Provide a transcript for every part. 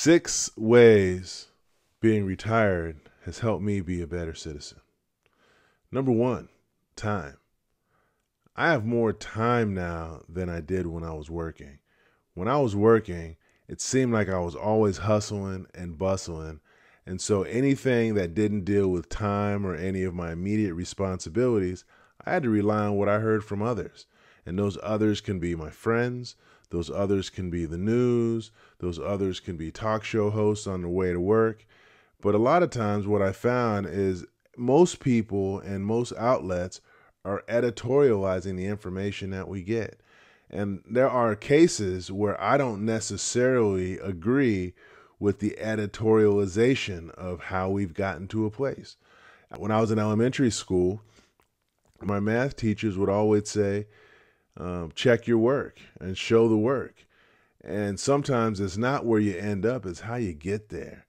Six ways being retired has helped me be a better citizen. Number one, time. I have more time now than I did when I was working. When I was working, it seemed like I was always hustling and bustling. And so anything that didn't deal with time or any of my immediate responsibilities, I had to rely on what I heard from others. And those others can be my friends, those others can be the news, those others can be talk show hosts on the way to work. But a lot of times, what I found is most people and most outlets are editorializing the information that we get. And there are cases where I don't necessarily agree with the editorialization of how we've gotten to a place. When I was in elementary school, my math teachers would always say, um, check your work and show the work. And sometimes it's not where you end up, it's how you get there.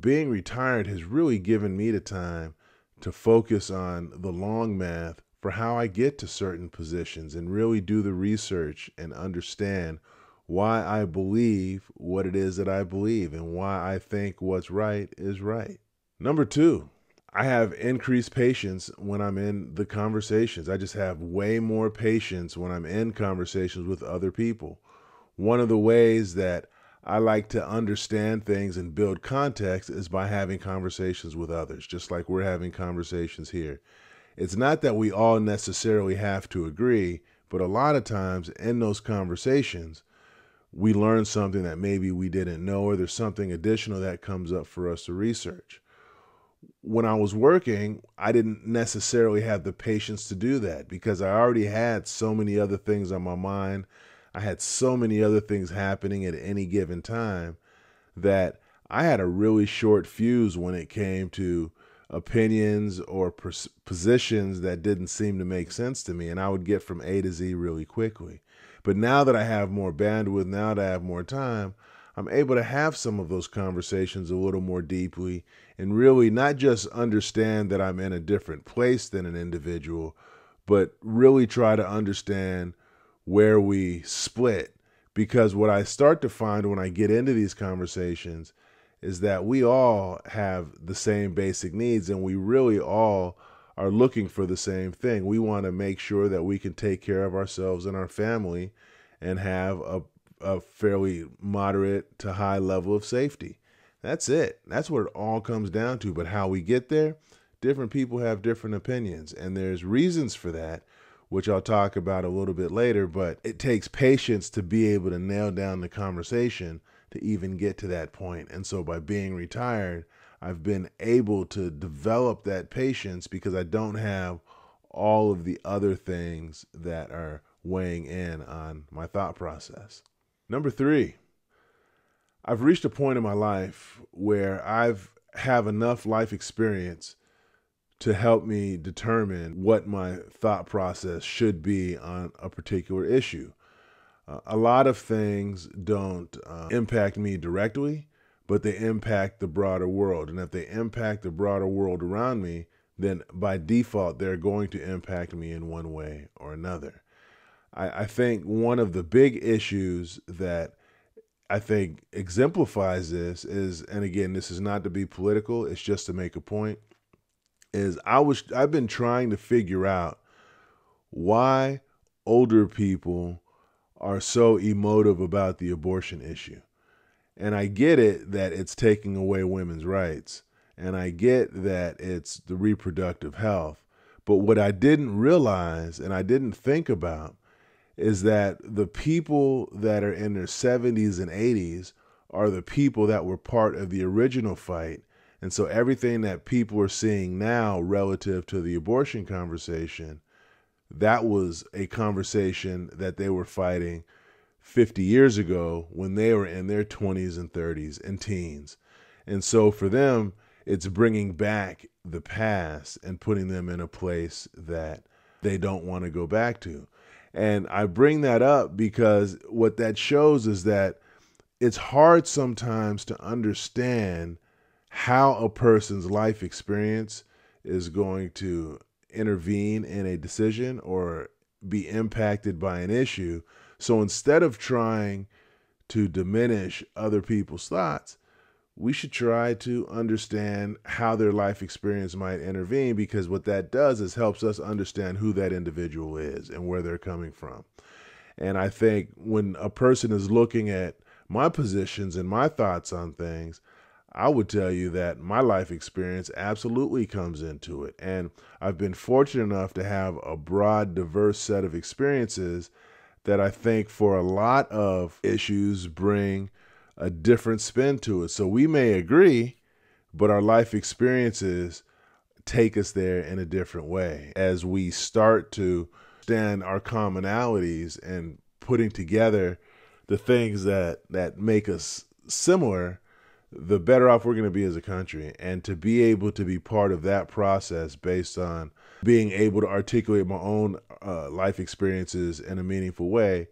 Being retired has really given me the time to focus on the long math for how I get to certain positions and really do the research and understand why I believe what it is that I believe and why I think what's right is right. Number two, I have increased patience when I'm in the conversations. I just have way more patience when I'm in conversations with other people. One of the ways that I like to understand things and build context is by having conversations with others, just like we're having conversations here. It's not that we all necessarily have to agree, but a lot of times in those conversations, we learn something that maybe we didn't know, or there's something additional that comes up for us to research when I was working, I didn't necessarily have the patience to do that because I already had so many other things on my mind. I had so many other things happening at any given time that I had a really short fuse when it came to opinions or pers- positions that didn't seem to make sense to me. And I would get from A to Z really quickly. But now that I have more bandwidth, now that I have more time, I'm able to have some of those conversations a little more deeply and really not just understand that I'm in a different place than an individual, but really try to understand where we split. Because what I start to find when I get into these conversations is that we all have the same basic needs and we really all are looking for the same thing. We want to make sure that we can take care of ourselves and our family and have a a fairly moderate to high level of safety. That's it. That's what it all comes down to. But how we get there, different people have different opinions, and there's reasons for that, which I'll talk about a little bit later. But it takes patience to be able to nail down the conversation to even get to that point. And so by being retired, I've been able to develop that patience because I don't have all of the other things that are weighing in on my thought process. Number three, I've reached a point in my life where I've have enough life experience to help me determine what my thought process should be on a particular issue. Uh, a lot of things don't uh, impact me directly, but they impact the broader world. And if they impact the broader world around me, then by default, they're going to impact me in one way or another. I, I think one of the big issues that I think exemplifies this is, and again, this is not to be political, it's just to make a point, is I was I've been trying to figure out why older people are so emotive about the abortion issue. And I get it that it's taking away women's rights. And I get that it's the reproductive health. But what I didn't realize and I didn't think about is that the people that are in their 70s and 80s are the people that were part of the original fight. And so everything that people are seeing now relative to the abortion conversation, that was a conversation that they were fighting 50 years ago when they were in their 20s and 30s and teens. And so for them, it's bringing back the past and putting them in a place that they don't want to go back to. And I bring that up because what that shows is that it's hard sometimes to understand how a person's life experience is going to intervene in a decision or be impacted by an issue. So instead of trying to diminish other people's thoughts, we should try to understand how their life experience might intervene because what that does is helps us understand who that individual is and where they're coming from. And I think when a person is looking at my positions and my thoughts on things, I would tell you that my life experience absolutely comes into it. And I've been fortunate enough to have a broad, diverse set of experiences that I think for a lot of issues bring a different spin to it. So we may agree, but our life experiences take us there in a different way as we start to stand our commonalities and putting together the things that that make us similar the better off we're going to be as a country and to be able to be part of that process based on being able to articulate my own uh, life experiences in a meaningful way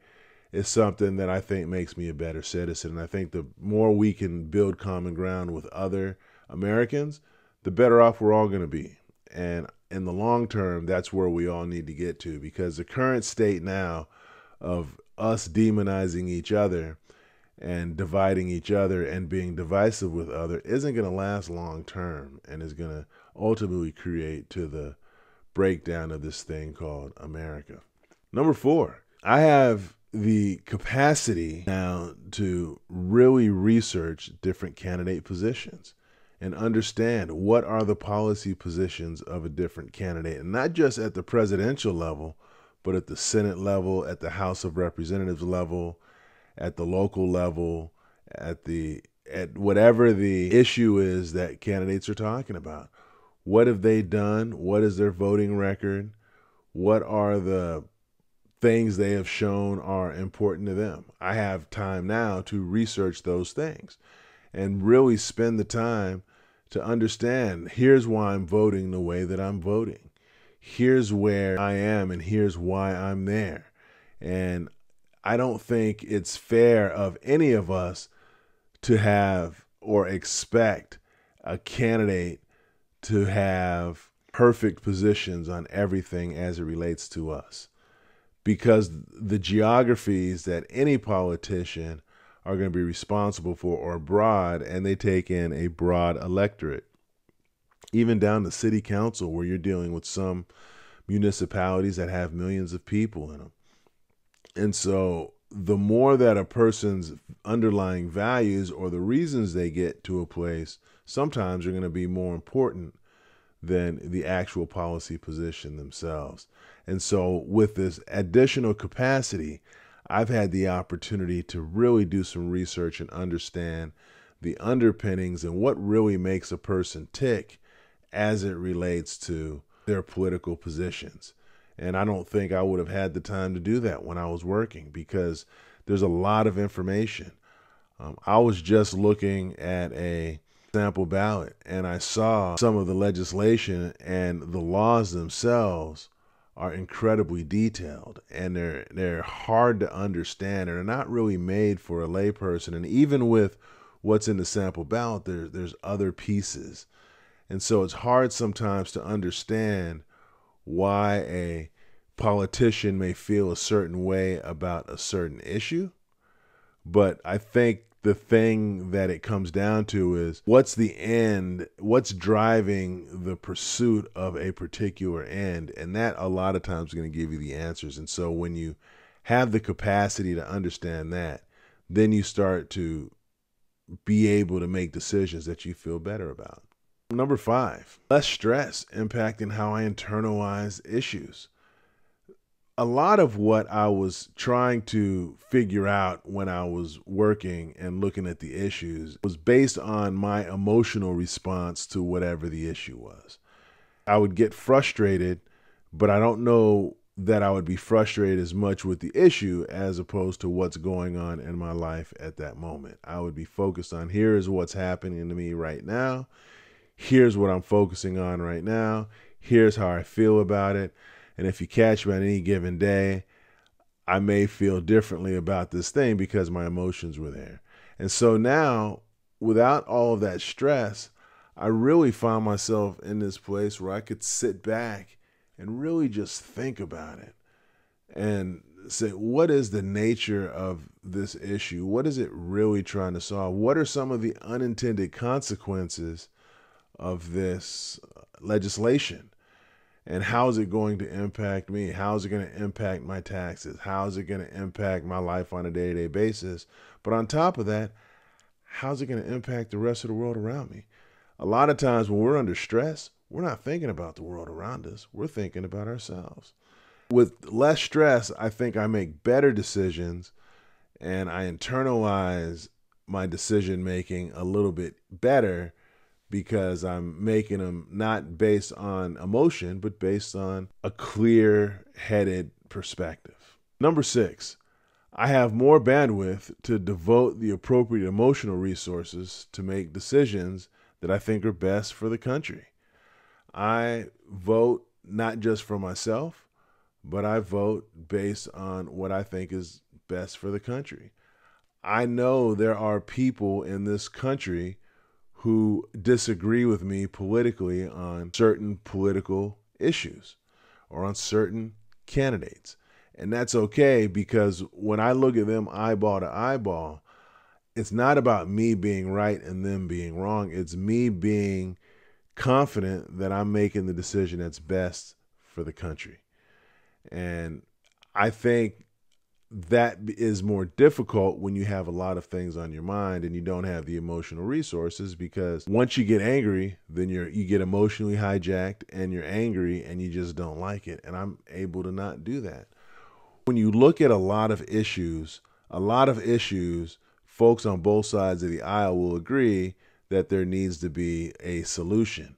is something that I think makes me a better citizen. And I think the more we can build common ground with other Americans, the better off we're all going to be. And in the long term, that's where we all need to get to because the current state now of us demonizing each other and dividing each other and being divisive with other isn't going to last long term and is going to ultimately create to the breakdown of this thing called America. Number 4, I have the capacity now to really research different candidate positions and understand what are the policy positions of a different candidate and not just at the presidential level but at the senate level at the house of representatives level at the local level at the at whatever the issue is that candidates are talking about. What have they done? What is their voting record? What are the things they have shown are important to them. I have time now to research those things and really spend the time to understand here's why I'm voting the way that I'm voting. Here's where I am and here's why I'm there. And I don't think it's fair of any of us to have or expect a candidate to have perfect positions on everything as it relates to us because the geographies that any politician are going to be responsible for are broad and they take in a broad electorate. Even down to city council, where you're dealing with some municipalities that have millions of people in them. And so the more that a person's underlying values or the reasons they get to a place sometimes are going to be more important than the actual policy position themselves. And so, with this additional capacity, I've had the opportunity to really do some research and understand the underpinnings and what really makes a person tick as it relates to their political positions. And I don't think I would have had the time to do that when I was working because there's a lot of information. Um, I was just looking at a sample ballot and I saw some of the legislation and the laws themselves are incredibly detailed and they're they're hard to understand and they're not really made for a layperson. And even with what's in the sample ballot there, there's other pieces. And so it's hard sometimes to understand why a politician may feel a certain way about a certain issue. But i think the thing that it comes down to is what's the end what's driving the pursuit of a particular end? And that a lot of times is going to give you the answers. And so when you have the capacity to understand that then you start to be able to make decisions that you feel better about. Number 5 less stress impacting how i internalize issues a lot of what I was trying to figure out when I was working and looking at the issues was based on my emotional response to whatever the issue was. I would get frustrated, but I don't know that I would be frustrated as much with the issue as opposed to what's going on in my life at that moment. I would be focused on here is what's happening to me right now. Here's what I'm focusing on right now. Here's how I feel about it. And if you catch me on any given day, I may feel differently about this thing because my emotions were there. And so now, without all of that stress, I really found myself in this place where I could sit back and really just think about it. And say, what is the nature of this issue? What is it really trying to solve? What are some of the unintended consequences of this legislation? And how is it going to impact me? How is it going to impact my taxes? How is it going to impact my life on a day to day basis? But on top of that, how's it going to impact the rest of the world around me? A lot of times when we're under stress, we're not thinking about the world around us, we're thinking about ourselves. With less stress, I think I make better decisions and I internalize my decision making a little bit better because I'm making them not based on emotion, but based on a clear headed perspective. Number six, I have more bandwidth to devote the appropriate emotional resources to make decisions that I think are best for the country. I vote not just for myself, but I vote based on what I think is best for the country. I know there are people in this country who disagree with me politically on certain political issues or on certain candidates. And that's okay because when I look at them eyeball to eyeball, it's not about me being right and them being wrong. It's me being confident that I'm making the decision that's best for the country. And I think that is more difficult when you have a lot of things on your mind and you don't have the emotional resources because once you get angry then you're you get emotionally hijacked and you're angry and you just don't like it and I'm able to not do that. When you look at a lot of issues, a lot of issues folks on both sides of the aisle will agree that there needs to be a solution.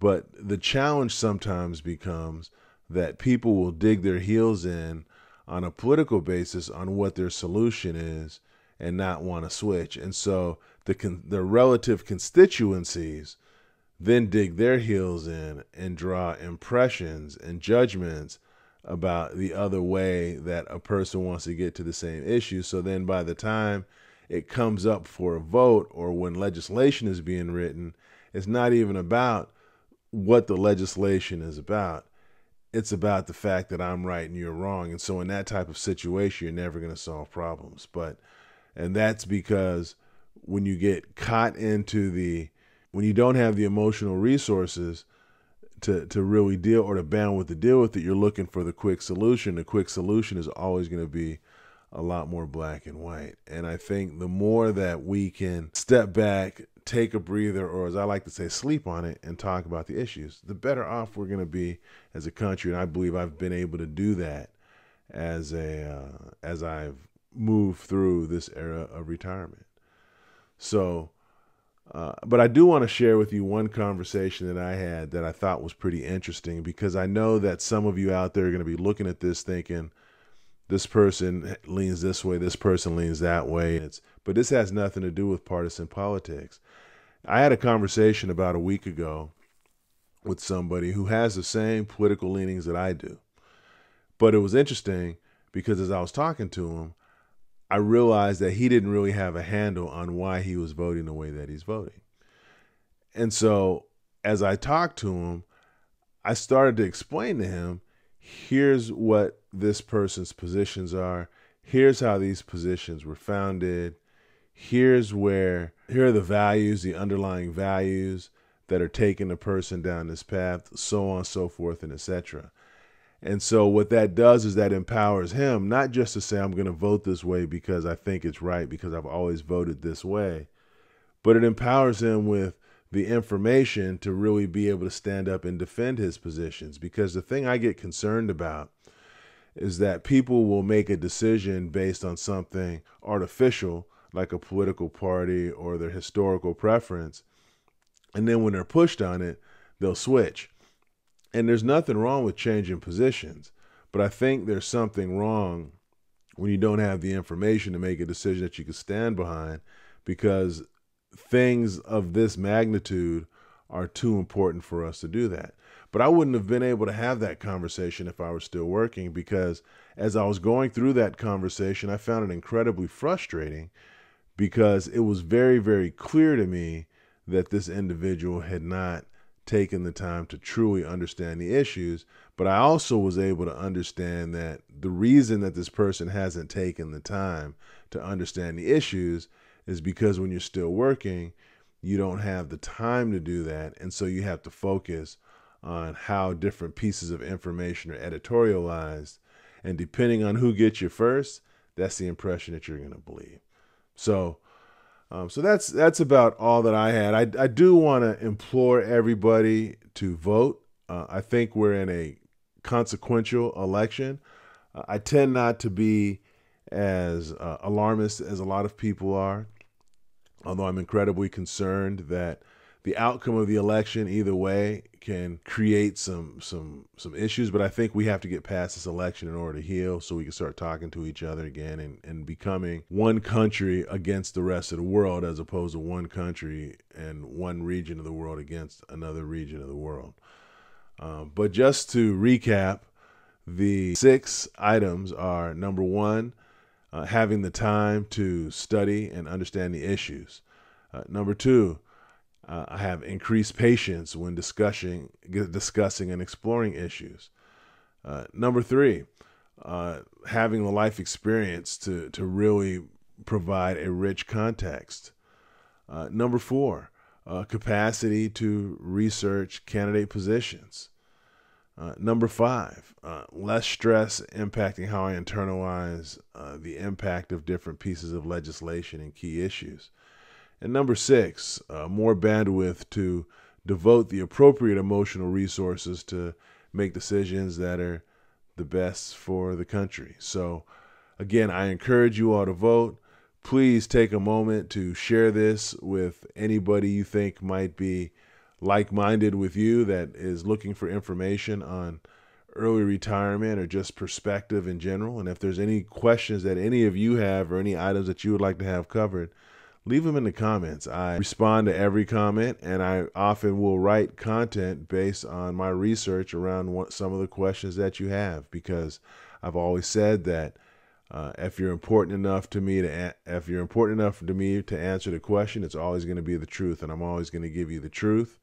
But the challenge sometimes becomes that people will dig their heels in on a political basis on what their solution is and not want to switch. And so the con- the relative constituencies then dig their heels in and draw impressions and judgments about the other way that a person wants to get to the same issue. So then by the time it comes up for a vote or when legislation is being written, it's not even about what the legislation is about it's about the fact that I'm right and you're wrong. And so in that type of situation, you're never going to solve problems. But and that's because when you get caught into the when you don't have the emotional resources to to really deal or the bandwidth to deal with it, you're looking for the quick solution. The quick solution is always going to be a lot more black and white. And I think the more that we can step back, take a breather, or as I like to say, sleep on it and talk about the issues, the better off we're going to be as a country. And I believe I've been able to do that as a uh, as I've moved through this era of retirement. So, uh, but I do want to share with you one conversation that I had that I thought was pretty interesting because I know that some of you out there are going to be looking at this thinking, this person leans this way, this person leans that way. It's but this has nothing to do with partisan politics. I had a conversation about a week ago with somebody who has the same political leanings that I do. But it was interesting because as I was talking to him, I realized that he didn't really have a handle on why he was voting the way that he's voting. And so as I talked to him, I started to explain to him here's what this person's positions are, here's how these positions were founded, here's where here are the values, the underlying values that are taking the person down this path, so on, so forth, and etc. And so what that does is that empowers him not just to say I'm going to vote this way because I think it's right because I've always voted this way, but it empowers him with the information to really be able to stand up and defend his positions because the thing I get concerned about is that people will make a decision based on something artificial like a political party or their historical preference. And then when they're pushed on it, they'll switch. And there's nothing wrong with changing positions, but I think there's something wrong when you don't have the information to make a decision that you can stand behind because things of this magnitude are too important for us to do that. But I wouldn't have been able to have that conversation if I were still working because as I was going through that conversation, I found it incredibly frustrating because it was very, very clear to me that this individual had not taken the time to truly understand the issues. But I also was able to understand that the reason that this person hasn't taken the time to understand the issues is because when you're still working, you don't have the time to do that. And so you have to focus on how different pieces of information are editorialized. And depending on who gets you first, that's the impression that you're going to believe. So, um, so that's that's about all that I had. I, I do want to implore everybody to vote. Uh, I think we're in a consequential election. Uh, I tend not to be as uh, alarmist as a lot of people are, although I'm incredibly concerned that the outcome of the election either way can create some some some issues but i think we have to get past this election in order to heal so we can start talking to each other again and, and becoming one country against the rest of the world as opposed to one country and one region of the world against another region of the world. Um, but just to recap the six items are number one uh, having the time to study and understand the issues. Uh, number two uh, I have increased patience when discussing discussing and exploring issues. Uh, number three, uh, having the life experience to to really provide a rich context. Uh, number four, uh, capacity to research candidate positions. Uh, number five, less stress impacting how I internalize the impact of different pieces of legislation and key issues. And number six, uh, more bandwidth to devote the appropriate emotional resources to make decisions that are the best for the country. So, again, I encourage you all to vote. Please take a moment to share this with anybody you think might be like minded with you that is looking for information on early retirement or just perspective in general. And if there's any questions that any of you have or any items that you would like to have covered, leave them in the comments. I respond to every comment and I often will write content based on my research around what, some of the questions that you have because I've always said that uh, if you're important enough to me to if you're important enough to me to answer the question, it's always going to be the truth and I'm always going to give you the truth.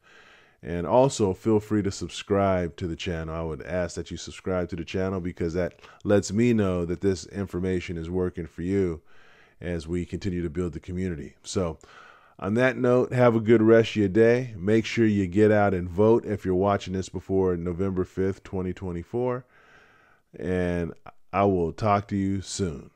And also feel free to subscribe to the channel. I would ask that you subscribe to the channel because that lets me know that this information is working for you as we continue to build the community. So, on that note, have a good rest of your day. Make sure you get out and vote if you're watching this before November 5th, 2024. And I will talk to you soon.